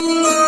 دیکھا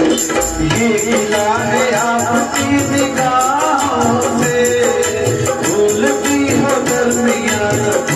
سے ہو درمیان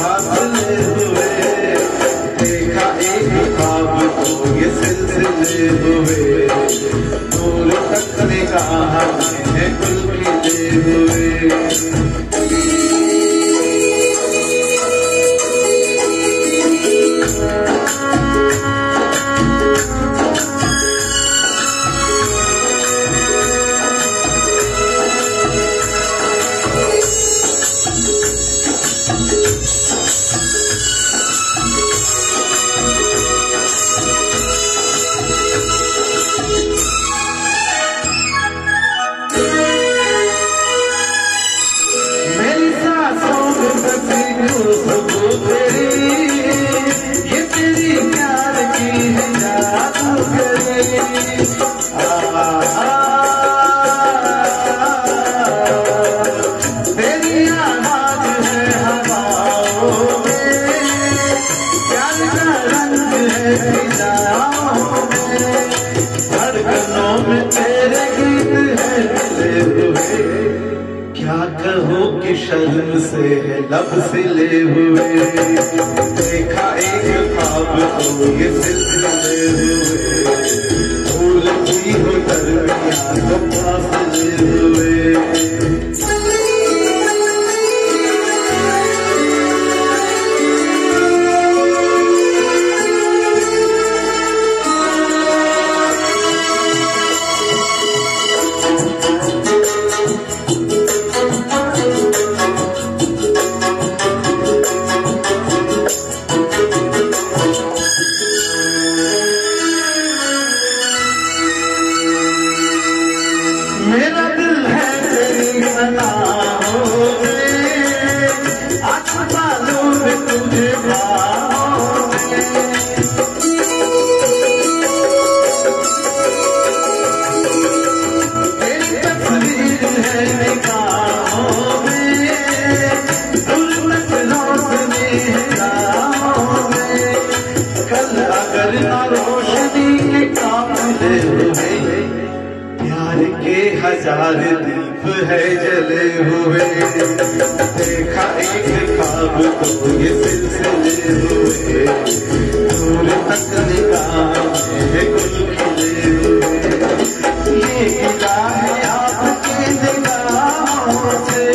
کیا کہو کہ شرم سے ہے لب سلے ہوئے۔ دیکھا ایک خواب تو یہ سلسلے ہوئے۔ پھول کی ہو درمیان تو پاس لے ہوئے۔ میں تجھے پاؤں میں ہزار دیپ ہے جلے ہوئے۔ دیکھا ایک خواب تو یہ سلسلے ہوئے۔ دور تک نکاہ میں ہے کل کھلے ہوئے۔ یہ کلا ہے آپ کی نگاہوں سے۔